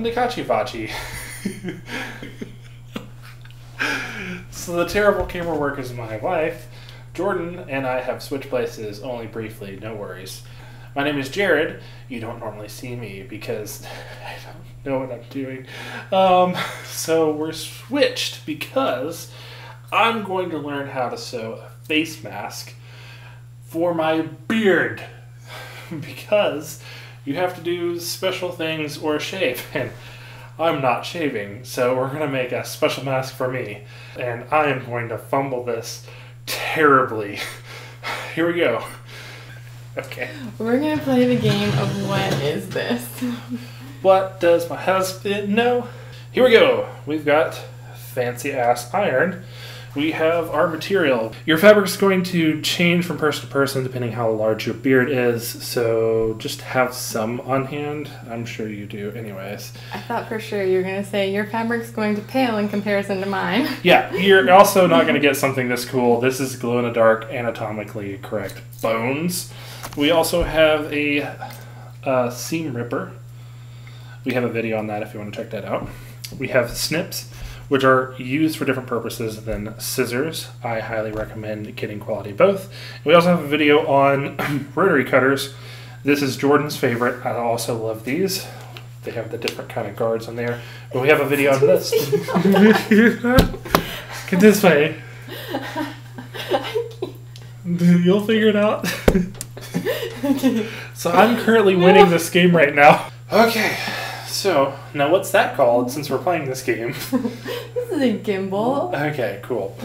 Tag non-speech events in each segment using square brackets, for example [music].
welcome to Katchi Vatchi. so the terrible camera work is my wife. Jordan and I have switched places only briefly, no worries. My name is Jared. You don't normally see me because [laughs] I don't know what I'm doing. Um, so we're switched because I'm going to learn how to sew a face mask for my beard [laughs] because you have to do special things or shave. [laughs] And I'm not shaving so we're going to make a special mask for me. And I am going to fumble this terribly. [laughs] Here we go. Okay. We're gonna play the game of what is this? what does my husband know? Here we go. We've got fancy ass iron we have our material. Your fabric is going to change from person to person depending how large your beard is, so just have some on hand. I'm sure you do, anyways. I thought for sure you were gonna say your fabric's going to pale in comparison to mine. [laughs] Yeah, you're [laughs] also not going to get something this cool. This is glow in the dark, anatomically correct bones. We also have a, uh seam ripper. We have a video on that if you want to check that out. We have snips which are used for different purposes than scissors. I highly recommend getting quality both. We also have a video on [clears throat] rotary cutters. This is Jordan's favorite. I also love these. They have the different kind of guards on there. But we have a video on this. [laughs] Get this way. [laughs] You'll figure it out. [laughs] so I'm currently winning this game right now. Okay, so now what's that called since we're playing this game? [laughs] This is a gimbal. Okay, cool.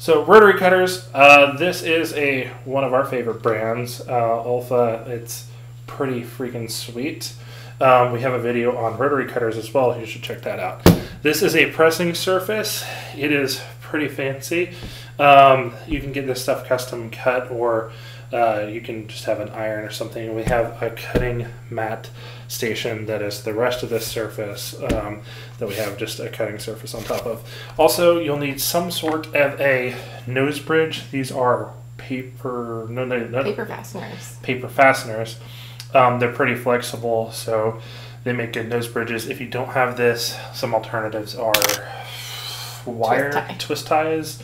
So rotary cutters. Uh, this is a one of our favorite brands, uh, Olfa. It's pretty freaking sweet. Um, we have a video on rotary cutters as well. You should check that out. This is a pressing surface. It is pretty fancy. Um, you can get this stuff custom cut, or uh, you can just have an iron or something. We have a cutting mat station that is the rest of this surface um, that we have just a cutting surface on top of. Also, you'll need some sort of a nose bridge. These are paper, no, no, no, Paper fasteners. paper fasteners. Um, they're pretty flexible, so they make good nose bridges. If you don't have this, some alternatives are wire tie. twist ties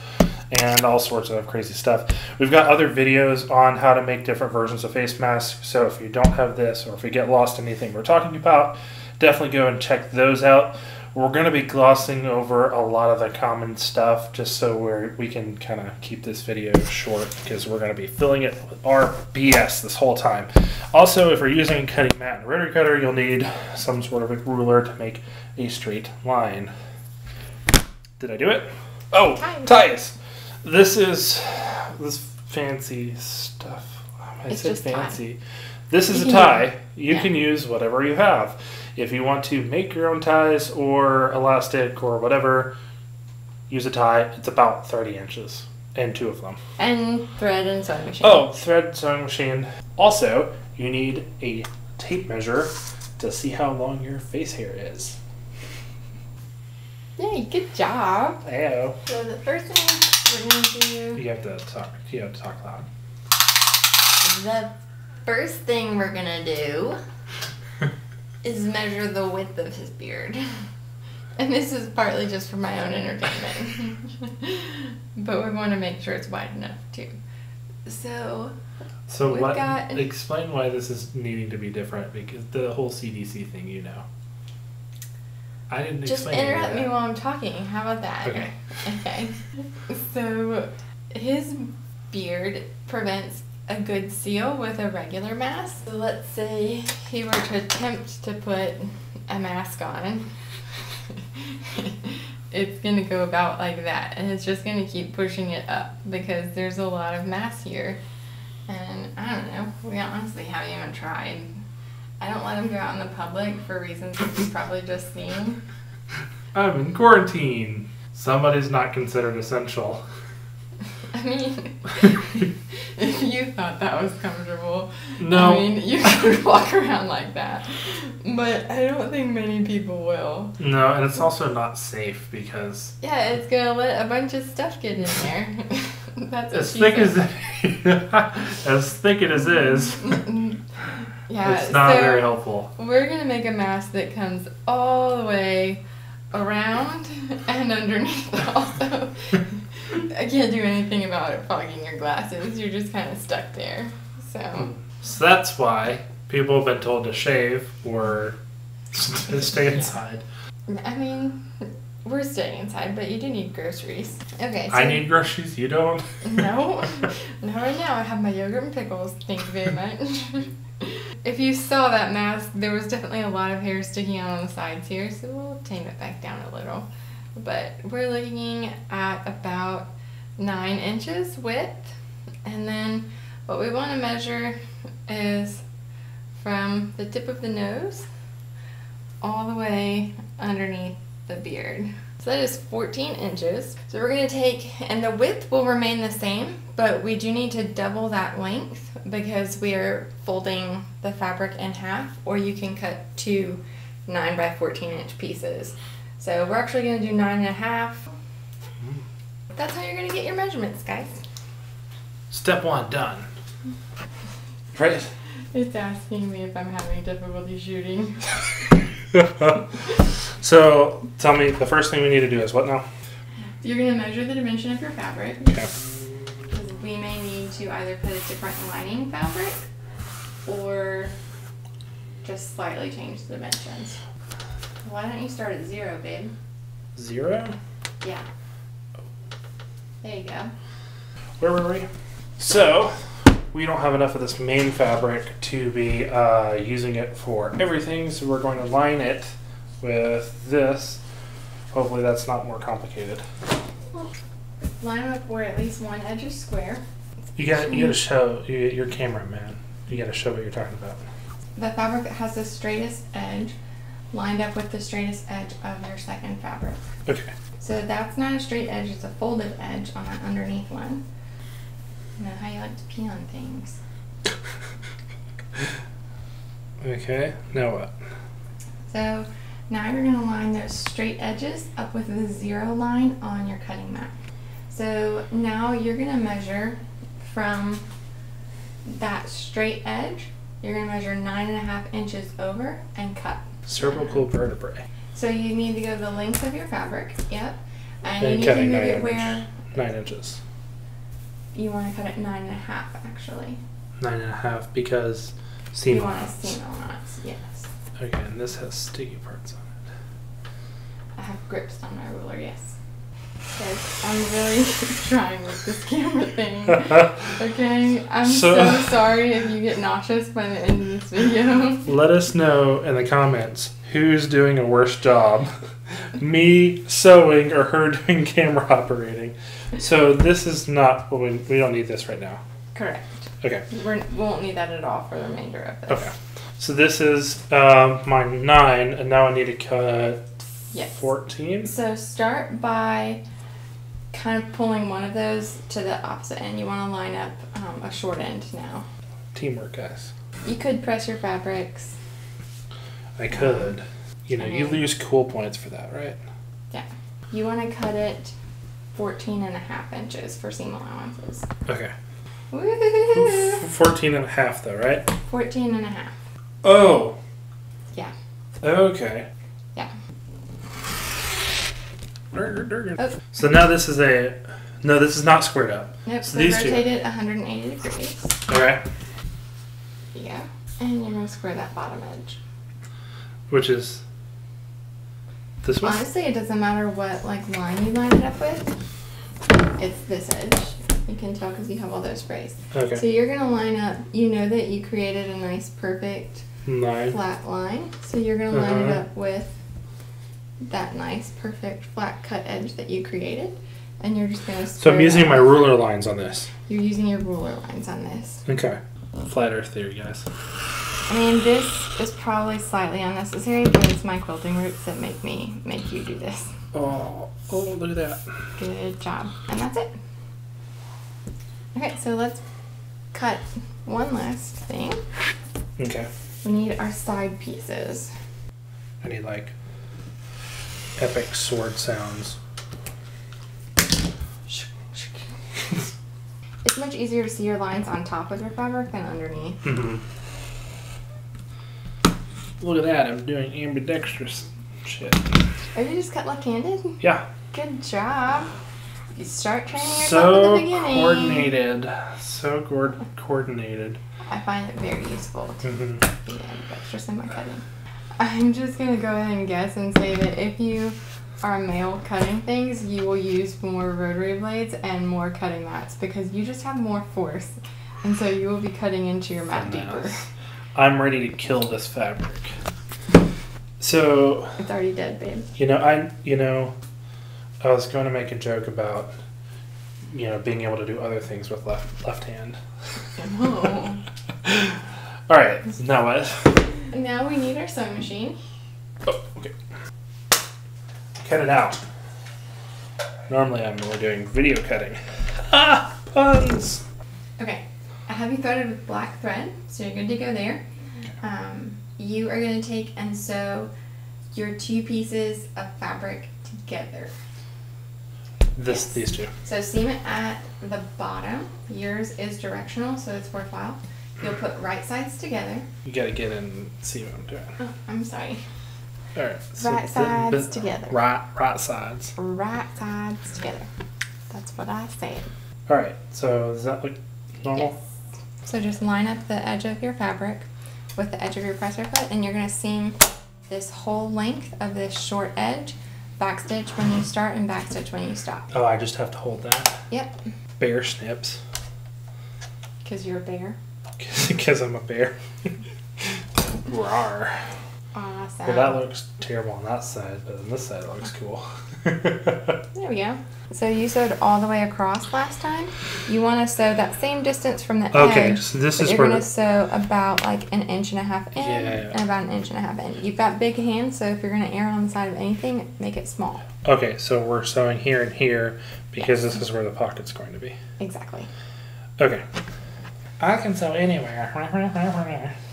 and all sorts of crazy stuff. We've got other videos on how to make different versions of face masks. So if you don't have this, or if you get lost in anything we're talking about, definitely go and check those out. We're going to be glossing over a lot of the common stuff just so we're, we can kind of keep this video short because we're going to be filling it with our BS this whole time. Also, if you're using a cutting mat and rotary cutter, you'll need some sort of a ruler to make a straight line. Did I do it? Oh, Ties. Ties. This is this fancy stuff. I It's said just tie. fancy. This is a tie. You yeah. can use whatever you have. If you want to make your own ties or elastic or whatever, use a tie. It's about 30 inches and two of them. And thread and sewing machine. Oh, thread sewing machine. Also, you need a tape measure to see how long your face hair is. Yay, good job. Ayo. So the first thing we're gonna do You have to talk. You have to talk loud. the first thing we're gonna do is measure the width of his beard. And this is partly just for my own entertainment. [laughs] but we want to make sure it's wide enough too. So So We've what? got- Explain why this is needing to be different because the whole CDC thing, you know. I didn't just explain interrupt me while I'm talking. How about that? Okay. Okay. [laughs] So his beard prevents a good seal with a regular mask. So let's say he were to attempt to put a mask on. [laughs] it's gonna go about like that and it's just gonna keep pushing it up because there's a lot of mass here. And I don't know, we honestly haven't even tried. I don't let him go out in the public for reasons that you've probably just seen. I'm in quarantine. Somebody's not considered essential. [laughs] I mean, if [laughs] you thought that was comfortable, No. I mean, you could [laughs] walk around like that. But I don't think many people will. No, and it's also not safe because Yeah, it's gonna let a bunch of stuff get in there. That's As thick said. as as thick it as is, yeah, it's not so very helpful. We're gonna make a mask that comes all the way around [laughs] and underneath also. I can't do anything about it fogging your glasses. You're just kind of stuck there. So hmm. So that's why people have been told to shave or [laughs] stay inside. I mean, we're staying inside, but you do need groceries. Okay. So I need groceries. You don't. No, [laughs] not right now. I have my yogurt and pickles. Thank you very much. If you saw that mask, there was definitely a lot of hair sticking out on the sides here, so we'll tame it back down a little. But we're looking at about nine inches width, and then what we want to measure is from the tip of the nose all the way underneath the beard. So that is 14 inches. So we're gonna take, and the width will remain the same, but we do need to double that length because we are folding the fabric in half, or you can cut two 9 by 14 inch pieces. So we're actually gonna do nine and a half. That's how you're gonna get your measurements, guys. Step one done. Right. It's asking me if I'm having difficulty shooting. [laughs] [laughs] so tell me, the first thing we need to do is what now? You're gonna measure the dimension of your fabric. Okay. We may need to either put a different lining fabric or just slightly change the dimensions. Why don't you start at zero, babe? Zero. Yeah. There you go. Where were we? So, we don't have enough of this main fabric to be uh, using it for everything, so we're going to line it with this. Hopefully, that's not more complicated. Line up where at least one edge is square. You got you got to show you, your cameraman. You got to show what you're talking about. The fabric that has the straightest edge lined up with the straightest edge of your second fabric. Okay. So that's not a straight edge, it's a folded edge on that underneath one. You know how you like to pee on things. [laughs] Okay. Now what? So now you're gonna line those straight edges up with the zero line on your cutting mat. So now you're gonna measure from that straight edge, you're gonna measure nine and a half inches over and cut. Cervical vertebrae. So you need to go the length of your fabric, yep. And, And you need to move it where Nine inches. You wanna cut it nine and a half actually. Nine and a half because seam you want to seam knots, yes. Okay, and this has sticky parts on it. I have grips on my ruler, yes. Guys, I'm really [laughs] trying with this camera thing. [laughs] Okay, I'm So- so, sorry if you get nauseous by the end of this video. [laughs] Let us know in the comments who's doing a worse job. Me sewing or her doing camera operating. So this is not what we, we don't need this right now. Correct. Okay. We're, we won't need that at all for the remainder of this. Okay. So this is um, my nine, and now I need to cut Yes. 14. So start by kind of pulling one of those to the opposite end. You want to line up um, a short end now. Teamwork, guys. You could press your fabrics. I could. You know, you Mhm. lose cool points for that, right? Yeah. You want to cut it 14 and a half inches for seam allowances. Okay. Woo! 14 and a half, though, right? 14 and a half. Oh. Yeah. Okay. Yeah. Oh. So now this is a. No, this is not squared up. Nope, So so, these two- rotate it 180 degrees. Alright. Yeah. And you're going to square that bottom edge. Which is. This one? Honestly, it doesn't matter what like line you line it up with. It's this edge. You can tell because you have all those sprays. Okay. So you're going to line up, you know that you created a nice perfect flat line. So you're going to line it Uh-huh. up with that nice perfect flat cut edge that you created. And you're just going to So I'm using my ruler lines on this. You're using your ruler lines on this. Okay. Flat Earth theory, guys. I mean, this is probably slightly unnecessary, but it's my quilting roots that make me make you do this. Oh, oh, look at that. Good job. And that's it. Okay, so let's cut one last thing. Okay. We need our side pieces. I need like epic sword sounds. It's much easier to see your lines on top of your fabric than underneath. Mm-hmm. Look at that, I'm doing ambidextrous shit. Are you just cut left-handed? Yeah, Good job. You start training yourself at the so beginning. coordinated. So co- coordinated. I find it very useful to hmm be ambidextrous in my cutting. I'm just gonna go ahead and guess and say that if you are a male cutting things, you will use more rotary blades and more cutting mats because you just have more force. And so you will be cutting into your mat deeper. I'm ready to kill this fabric. So It's already dead, babe. You know, I you know, I was going to make a joke about you know being able to do other things with left left hand. Oh. [laughs] All right, now what? now we need our sewing machine. Oh, okay. Cut it out. Normally, I'm more doing video cutting. [laughs] Ah, puns. Okay, I have you threaded with black thread, so you're good to go there. Um, you are going to take and sew your two pieces of fabric together. This Yes. these two. So seam it at the bottom. Yours is directional, so it's worthwhile. You'll put right sides together. You gotta get in and see what I'm doing. Oh, I'm sorry. All right. Right the- sides the- together. Right, right sides. Right sides together. That's what I said. All right. So does that look normal? So just line up the edge of your fabric with the edge of your presser foot, and you're gonna seam this whole length of this short edge. Backstitch when you start and backstitch when you stop. Oh, I just have to hold that. Yep, Bear snips. because you're a bear. [laughs] Because I'm a bear. [laughs] Rawr. Awesome. Well, that looks terrible on that side, but on this side it looks cool. [laughs] There we go. So you sewed all the way across last time. You want to sew that same distance from the okay, edge. so this but is you're where gonna sew about like an inch and a half in Yeah. and about an inch and a half in. You've got big hands, so if you're gonna err on the side of anything, make it small. okay, so we're sewing here and here because this is where the pocket's going to be. Exactly. Okay. I can sew anywhere. [laughs]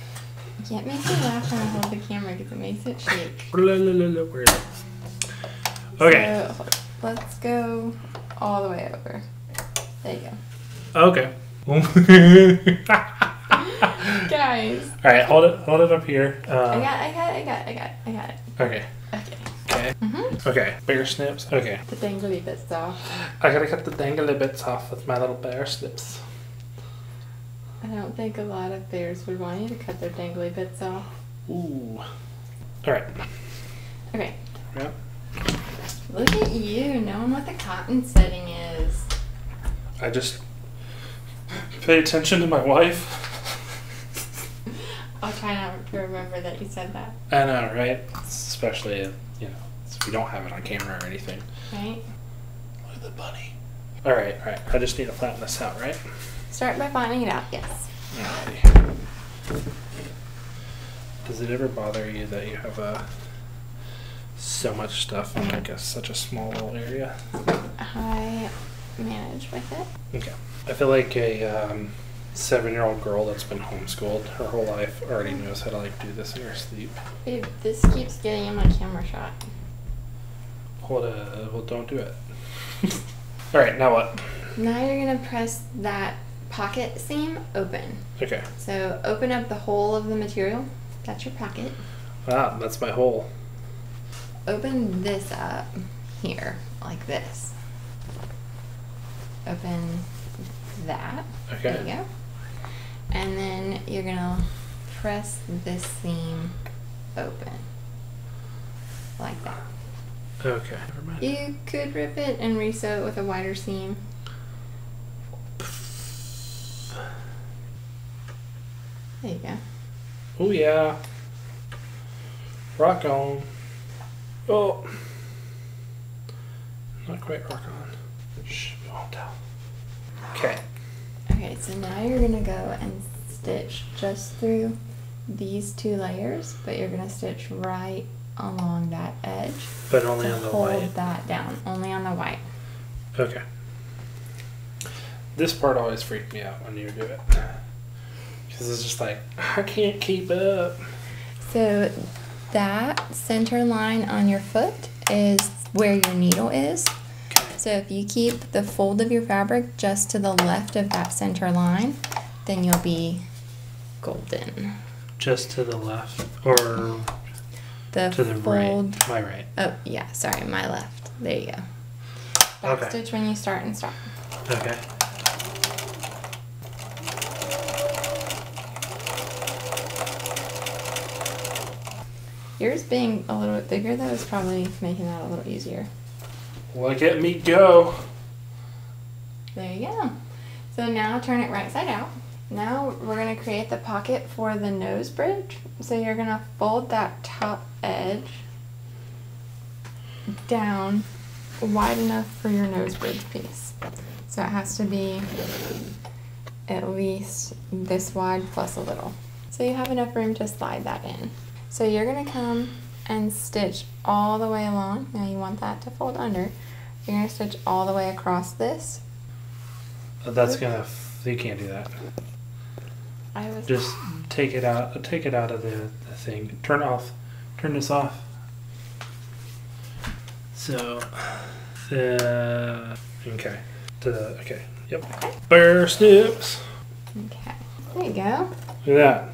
You can't make me laugh when I hold the camera because it makes it shake. Where is it? Okay. So let's go all the way over. There you go. Okay. [laughs] [laughs] Guys. All right, hold it, hold it up here. I Um, got, I got, I got, I got, I got it. okay. Okay. Okay. Mm-hmm. Okay. Bear snips. Okay. The dangly bits off. I gotta cut the dangly bits off with my little bear snips. I don't think a lot of bears would want you to cut their dangly bits off. Ooh. All right. Okay. Yeah. Look at you knowing what the cotton setting is. I just pay attention to my wife. [laughs] I'll try not to remember that you said that. I know, right? Especially, you know, we don't have it on camera or anything. Right? Look at the bunny. All right, all right. I just need to flatten this out, right? Start by finding it out, yes. Alrighty. Does it ever bother you that you have uh, so much stuff in like a, such a small little area? I manage with it. Okay. I feel like a um, seven-year-old girl that's been homeschooled her whole life already knows how to like do this in her sleep. Babe, this keeps getting in my camera shot. Hold uh, well, don't do it. [laughs] All right, now what? Now you're gonna press that pocket seam open. Okay. So open up the whole of the material. That's your pocket. Ah, that's my hole. Open this up here, like this. Open that. Okay. There you go. And then you're gonna press this seam open. Like that. Okay. Never mind. You could rip it and resew it with a wider seam. There you go. Oh yeah. Rock on. Oh. Not quite rock on. Shh, we won't tell. Okay. Okay, so now you're gonna go and stitch just through these two layers, but you're gonna stitch right along that edge But only on the hold white. that down. Only on the white. Okay. This part always freaked me out when you do it. Because it's just like, I can't keep up. So that center line on your foot is where your needle is. So if you keep the fold of your fabric just to the left of that center line, then you'll be golden. Just to the left or The to the fold. right? My right. Oh yeah, sorry, my left. There you go. Okay. Backstitch when you start and stop. Okay. Yours being a little bit bigger though is probably making that a little easier. Look at me go. There you go. So now turn it right side out. Now we're going to create the pocket for the nose bridge. So you're going to fold that top edge down wide enough for your nose bridge piece. So it has to be at least this wide plus a little. So you have enough room to slide that in. So you're going to come and stitch all the way along. Now you want that to fold under. You're going to stitch all the way across this uh, That's gonna. You can't do that. I was Just take it out. Uh, take it out of the, the thing. Turn off. Turn this off. So, the okay. The okay. Yep. Bear snips. okay. There you go. Look at that.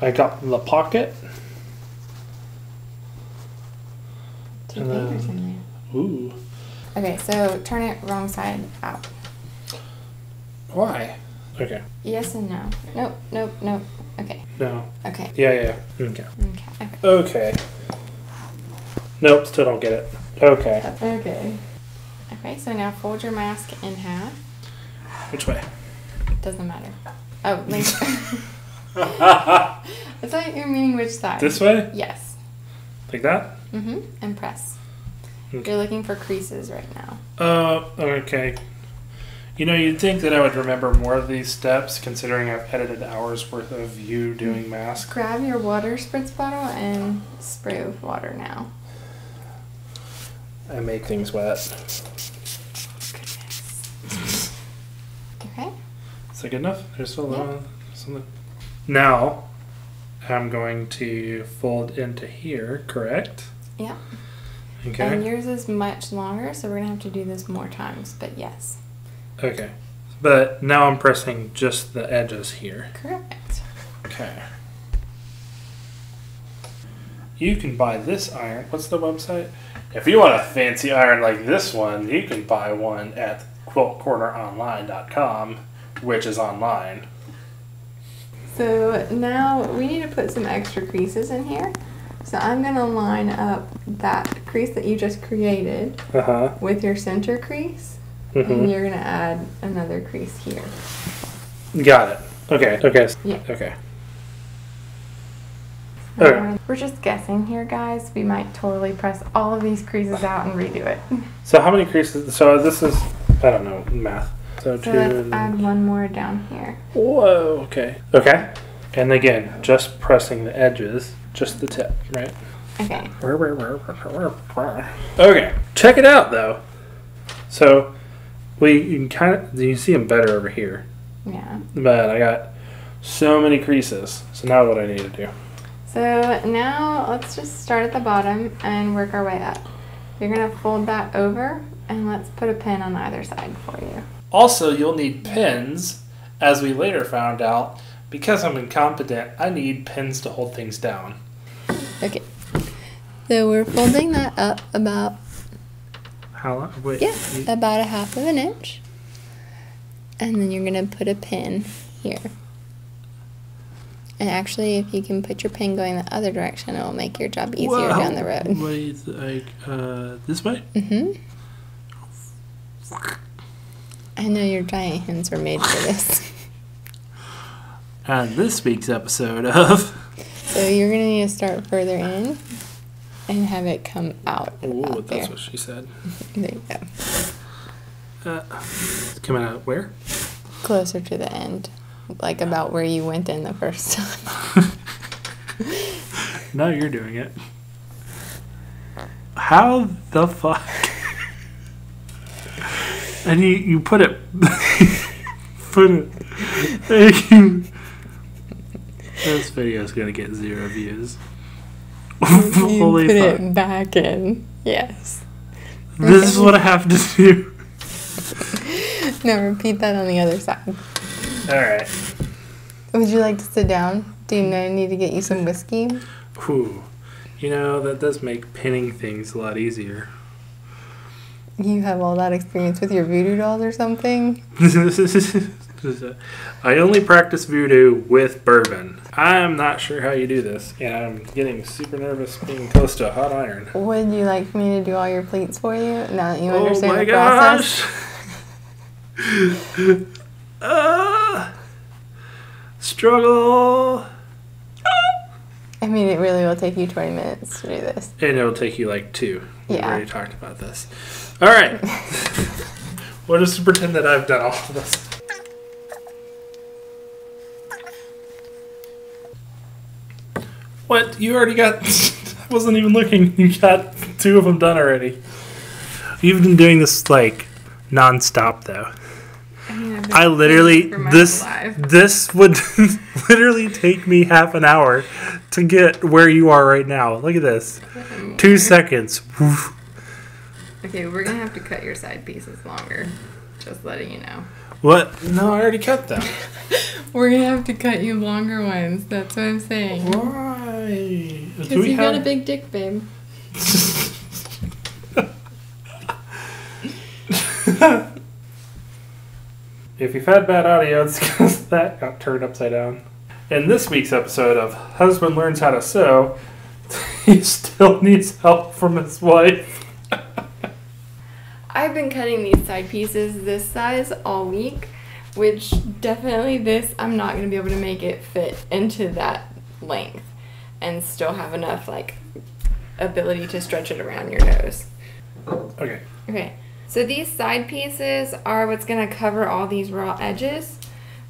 I got the pocket. Two And papers then- in Ooh. Okay, so turn it wrong side out. Why? Okay. Yes and no. Nope, nope, nope. Okay, No. okay, Yeah, yeah. Okay. okay, okay. Okay. Nope. Still don't get it. Okay. Okay. Okay, so now fold your mask in half. Which way? Doesn't matter. Oh, [laughs] link. [laughs] I thought you were meaning which side. this way? Yes. Like that? Mm-hmm. And press. Okay. You're looking for creases right now. Uh, okay. You know, you'd think that I would remember more of these steps, considering I've edited hours worth of you doing masks. Grab your water spritz bottle and spray with water now. I make things wet. Goodness. Okay. Is that good enough? There's still a little something. Now, I'm going to fold into here, correct? Yeah. Okay. And yours is much longer, so we're gonna have to do this more times. But yes, Okay. But now I'm pressing just the edges here. correct. Okay. You can buy this iron. What's the website? If you want a fancy iron like this one, you can buy one at quiltcorneronline.com, which is online. So now we need to put some extra creases in here. So I'm gonna line up that crease that you just created Uh huh. with your center crease, Mm-hmm. and you're gonna add another crease here. Got it. Okay. Okay. Yeah. Okay. Okay. We're just guessing here, guys. We might totally press all of these creases out and redo it. So how many creases? So this is I don't know math. So So two. let's and- add one more down here. Whoa. Okay. Okay. And again, just pressing the edges, just the tip, right? Okay. Okay, check it out though. So we you can kind of you see them better over here, Yeah. but I got so many creases. So now what I need to do? So now let's just start at the bottom and work our way up. You're gonna fold that over and let's put a pin on either side for you. Also, you'll need pins, as we later found out. Because I'm incompetent, I need pins to hold things down. Okay. So we're folding that up about How? long- Wait. yeah, you- about a half of an inch. And then you're gonna put a pin here. And actually if you can put your pin going the other direction, it'll make your job easier down the road. Wait, like uh, this way? Mm-hmm. I know your giant hands were made for this. And this week's episode of. So you're gonna need to start further in and have it come out Ooh, about there. that's what she said. [laughs] There you go. Uh, coming out where? Closer to the end. Like about where you went in the first [laughs] time. [laughs] Now you're doing it. How the fuck? and you, you put it. put it. you- this video is gonna get zero views. you [laughs] Holy put fuck. it back in. Yes. This is what I have to do. [laughs] No, repeat that on the other side. All right. Would you like to sit down? Do you know- need to get you some whiskey? Whew. You know, that does make pinning things a lot easier. You have all that experience with your voodoo dolls or something? [laughs] I only practice voodoo with bourbon. I'm not sure how you do this, and I'm getting super nervous being close to a hot iron. Would you like me to do all your pleats for you now that you Oh understand my the process? gosh! uh, [laughs] struggle! I mean, it really will take you 20 minutes to do this. And it'll take you like two. Yeah. We've already talked about this. All right. [laughs] we'll just pretend that I've done all of this. What? You already got. [laughs] I wasn't even looking. You got two of them done already. You've been doing this like nonstop though. I mean, I literally this this would [laughs] literally take me half an hour to get where you are right now. Look at this. Two seconds. Okay, we're gonna have to cut your side pieces longer. Just letting you know. What? No, I already cut them. [laughs] We're gonna have to cut you longer ones. That's what I'm saying. Why? Because Do we you got a big dick, babe. [laughs] If you've had bad audio, it's because that got turned upside down. In this week's episode of Husband Learns How to Sew, [laughs] he still needs help from his wife. I've been cutting these side pieces this size all week, which definitely this, I'm not going to be able to make it fit into that length and still have enough, like, ability to stretch it around your nose. Okay. Okay, so these side pieces are what's going to cover all these raw edges.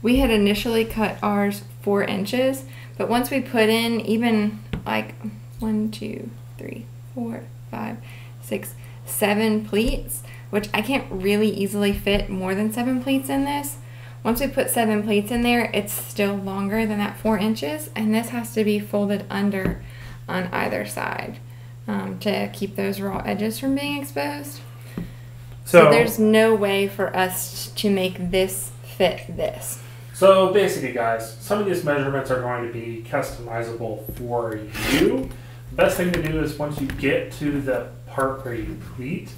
We had initially cut ours four inches, but once we put in even like one, two, three, four, five, six, seven pleats, which I can't really easily fit more than seven pleats in this. Once we put seven pleats in there, it's still longer than that four inches, and this has to be folded under on either side um, to keep those raw edges from being exposed. So, So, there's no way for us to make this fit this. so basically, guys, some of these measurements are going to be customizable for you. The best thing to do is once you get to the part where you pleat,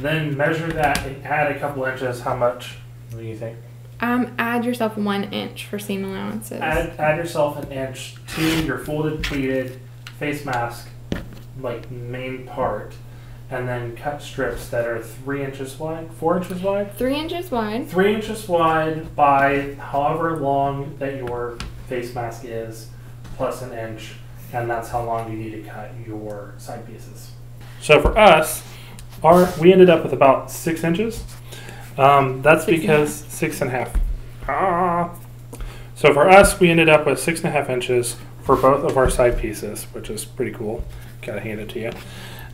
then measure that and add a couple inches. How much? What do you think? Um, add yourself one inch for seam allowances. Add, add yourself an inch to your folded pleated face mask, like main part, and then cut strips that are three inches wide, four inches wide, Three inches wide. three inches wide by however long that your face mask is, plus an inch, and that's how long you need to cut your side pieces. So for us, our we ended up with about six inches. Um, that's Six and because six and a half. Ah. So for us, we ended up with six and a half inches for both of our side pieces, which is pretty cool. Gotta hand it to you.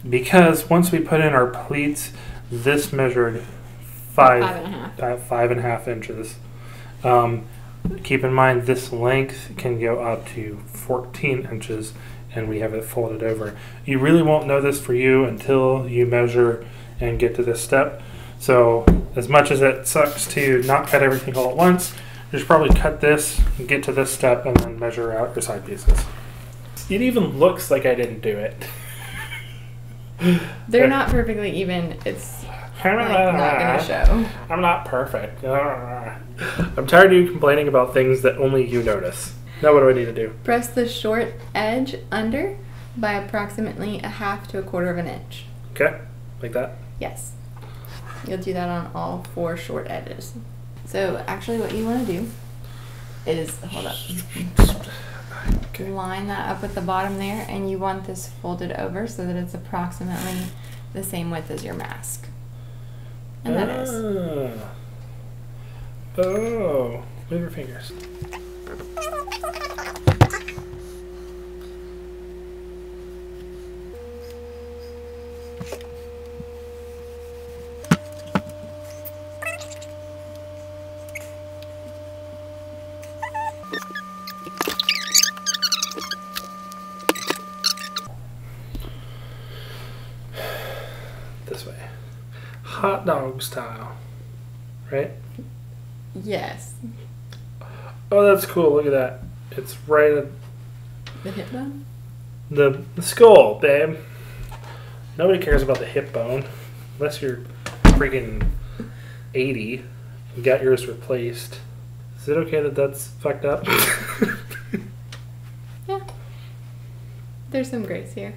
Because once we put in our pleats, this measured five, Five and a half. uh, five and a half inches. Um, keep in mind this length can go up to 14 inches and we have it folded over. You really won't know this for you until you measure and get to this step. So as much as it sucks to not cut everything all at once, you should probably cut this, get to this step, and then measure out your side pieces. It even looks like I didn't do it. They're [laughs] not perfectly even. It's like not gonna [laughs] show. I'm not perfect. [laughs] I'm tired of you complaining about things that only you notice. Now what do I need to do? Press the short edge under by approximately a half to a quarter of an inch. Okay, like that. Yes. You'll do that on all four short edges. So actually what you want to do is hold up. Okay. Line that up with the bottom there and you want this folded over so that it's approximately the same width as your mask. And that is. Ah. Oh, move your fingers. This way. hot dog style, right? Yes. Oh, that's cool. Look at that. It's right at The hip bone? the, the skull, babe. Nobody cares about the hip bone unless you're freaking 80 and got yours replaced. Is it okay that that's fucked up? [laughs] Yeah. There's some grace here.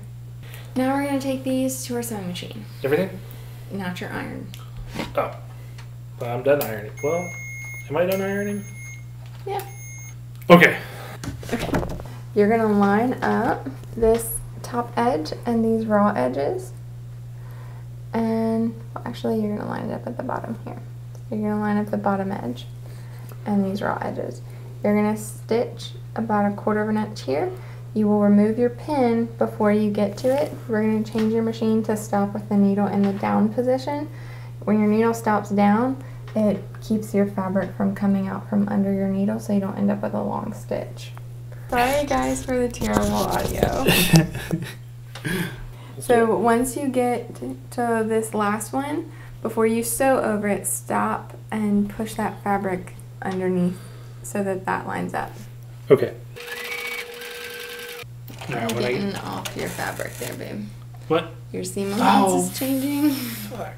Now we're gonna take these to our sewing machine. Everything? Not your iron. Oh. Well, I'm done ironing. Well, am I done ironing? Yeah. Okay. Okay. You're gonna line up this top edge and these raw edges. And well, actually, you're gonna line it up at the bottom here. So you're gonna line up the bottom edge and these raw edges. You're gonna stitch about a quarter of an inch here. You will remove your pin before you get to it. We're gonna change your machine to stop with the needle in the down position. When your needle stops down, it keeps your fabric from coming out from under your needle so you don't end up with a long stitch. Sorry guys for the terrible audio. [laughs] So once you get to this last one, before you sew over it, stop and push that fabric underneath so that that lines up. Okay. You're Alright, when I- getting off your fabric there, babe. What? Your seam allowance Oh. is changing. Fuck.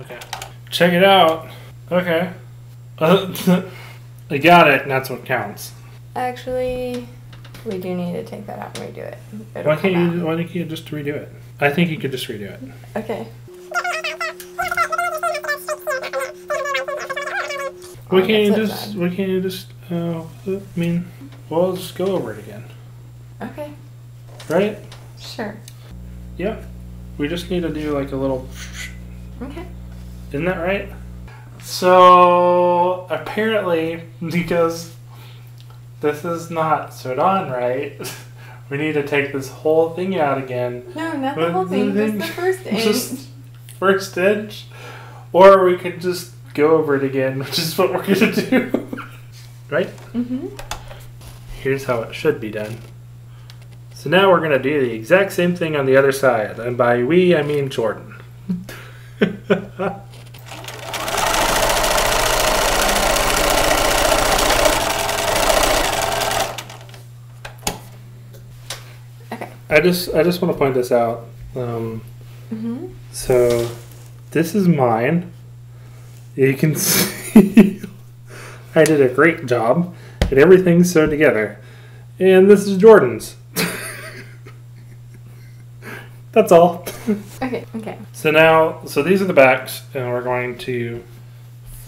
Okay. Check it out. Okay. [laughs] I got it, and that's what counts. Actually, we do need to take that out and redo it. It'll Why can't you? Why don't you just redo it? I think you could just redo it. Okay. Why can't you just? Why can't you just? Uh, I mean, well, let's just go over it again, Okay. right? Sure. Yep. We just need to do like a little. Okay. Isn't that right? So apparently, because this is not sewed on right, [laughs] we need to take this whole thing out again. No, not the whole thing. Just the [laughs] first inch. Just first inch, or we could just go over it again, [laughs] which is what we're gonna do. right? Mm-hmm. Here's how it should be done. So now we're gonna do the exact same thing on the other side, and by we I mean Jordan. Okay. I just I just want to point this out. Um, Mm-hmm. so this is mine. You can [laughs] see I did a great job, and everything's sewed together. And this is Jordan's. [laughs] That's all. Okay. Okay. So now, so these are the backs, and we're going to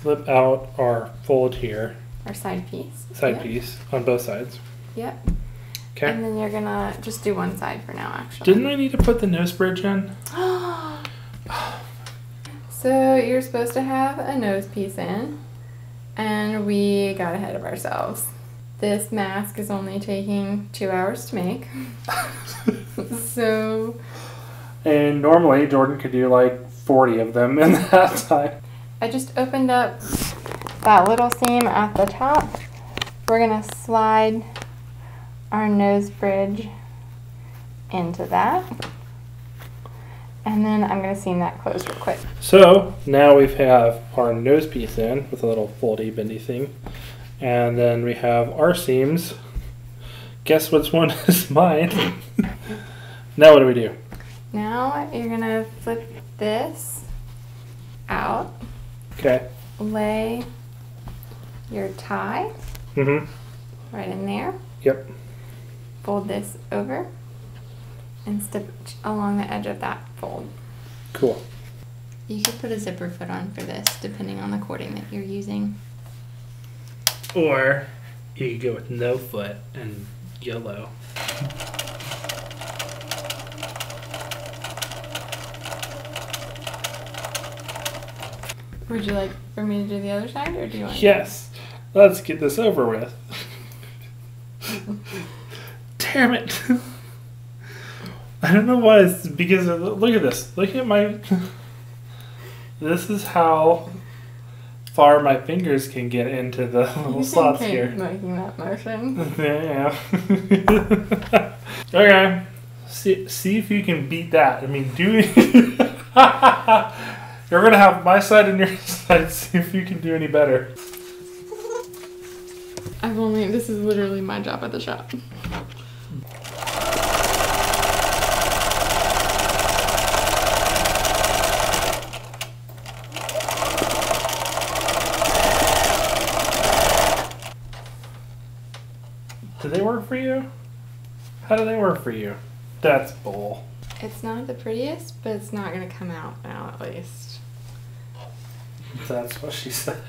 flip out our fold here, Our side piece. side Yep. piece on both sides. Yep. Okay. And then you're gonna just do one side for now, actually. Didn't I need to put the nose bridge in? [gasps] so you're supposed to have a nose piece in, and we got ahead of ourselves. This mask is only taking two hours to make. [laughs] so And normally Jordan could do like 40 of them in [laughs] that time. I just opened up that little seam at the top. We're gonna slide our nose bridge into that. And then I'm gonna seam that closed real quick. So now we have our nose piece in with a little foldy bendy thing. And then we have our seams. Guess which one [laughs] is mine? now what do we do? Now you're gonna flip this out, Okay. lay your tie Mm-hmm. right in there, Yep. Fold this over, and stitch along the edge of that fold. Cool. You could put a zipper foot on for this, depending on the cording that you're using. Or you could go with no foot and yellow. Would you like for me to do the other side, or do you want? Yes. Let's get this over with. Damn it. [laughs] I don't know why it's because of, look at this. Look at my this is how far my fingers can get into the [laughs] little You slots can here. making that motion. [laughs] Yeah. okay. See, see if you can beat that. I mean, do You're gonna have my side and your side. See if you can do any better. I've only. This is literally my job at the shop. Do they work for you? How do they work for you? That's bull. It's not the prettiest, but it's not gonna come out now, at least. That's what she said.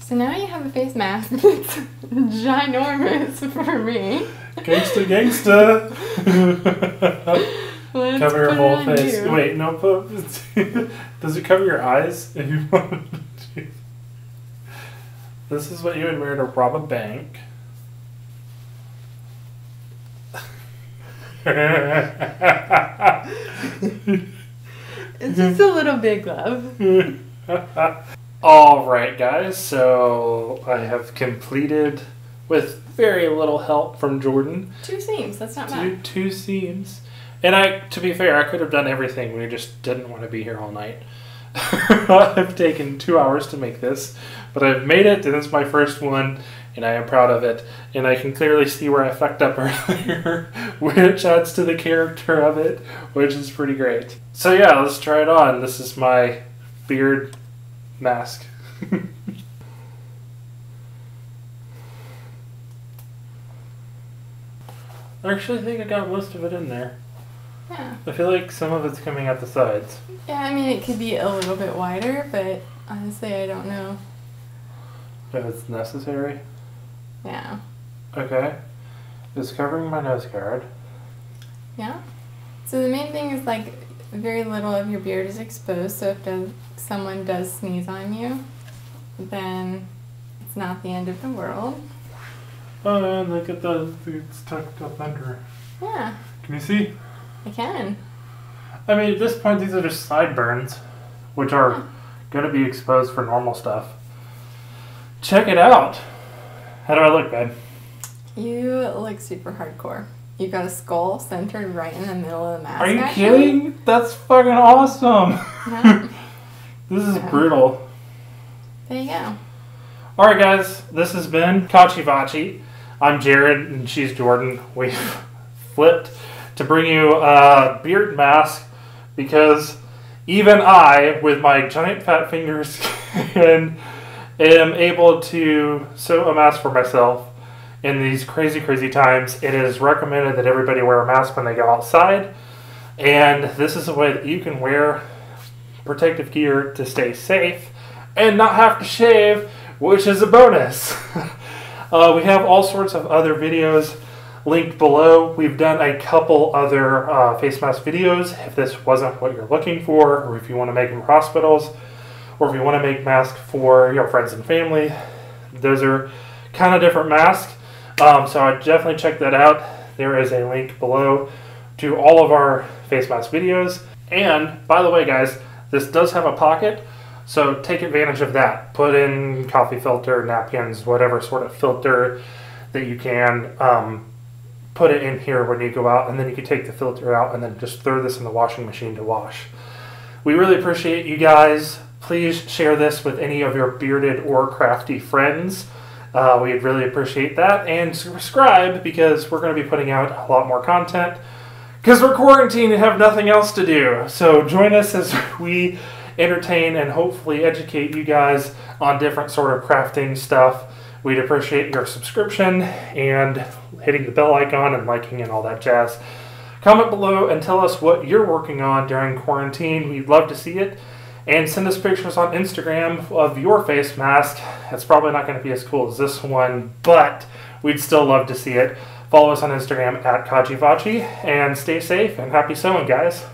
So now you have a face mask that's ginormous for me. gangsta, gangsta. Let's cover your whole face. you. Wait, no. Put, [laughs] does it cover your eyes? If you want to. This is what you would wear to rob a bank. It's just a little big love. [laughs] All right, guys. So I have completed, with very little help from Jordan, Two seams. That's not two, bad. two seams. And I, to be fair, I could have done everything. We just didn't want to be here all night. [laughs] I've taken two hours to make this, but I've made it, and it's my first one, and I am proud of it. And I can clearly see where I fucked up [laughs] earlier, which adds to the character of it, which is pretty great. So yeah, let's try it on. This is my beard mask. Actually, [laughs] I actually think I got most of it in there. Yeah. I feel like some of it's coming out the sides. Yeah, I mean, it could be a little bit wider, but honestly, I don't know. If it's necessary. Yeah. Okay. It's covering my nose guard. Yeah. So the main thing is like very little of your beard is exposed. So if does, someone does sneeze on you, then it's not the end of the world. Oh, and look at the it's tucked up under. Yeah, Can you see? I can. I mean, at this point, these are just sideburns, which are hmm. going to be exposed for normal stuff. Check it out. How do I look, babe? You look super hardcore. You got a skull centered right in the middle of the mask. Are you actually. kidding? That's fucking awesome. Yeah. [laughs] this is Yeah. brutal. There you go. All right, guys, this has been Katchi Vatchi. I'm Jared, and she's Jordan. We've [laughs] flipped to bring you a beard mask because even I, with my giant fat fingers, [laughs] can, am able to sew a mask for myself in these crazy, crazy times. It is recommended that everybody wear a mask when they go outside, and this is a way that you can wear protective gear to stay safe and not have to shave, which is a bonus. [laughs] uh, we have all sorts of other videos linked below. We've done a couple other uh, face mask videos. If this wasn't what you're looking for, or if you want to make them for hospitals, or if you want to make masks for your friends and family, those are kind of different masks. Um, so I definitely check that out. There is a link below to all of our face mask videos. And by the way, guys, this does have a pocket. So take advantage of that. Put in coffee filter, napkins, whatever sort of filter that you can. Um, put it in here when you go out, and then you can take the filter out and then just throw this in the washing machine to wash. We really appreciate you guys. Please share this with any of your bearded or crafty friends. Uh, we'd really appreciate that. And subscribe because we're going to be putting out a lot more content because we're quarantined and have nothing else to do. So join us as [laughs] we entertain and hopefully educate you guys on different sort of crafting stuff. We'd appreciate your subscription and hitting the bell icon and liking and all that jazz. Comment below and tell us what you're working on during quarantine. We'd love to see it. And send us pictures on Instagram of your face mask. It's probably not going to be as cool as this one, but we'd still love to see it. Follow us on Instagram at Katchivatchi and stay safe and happy sewing, guys.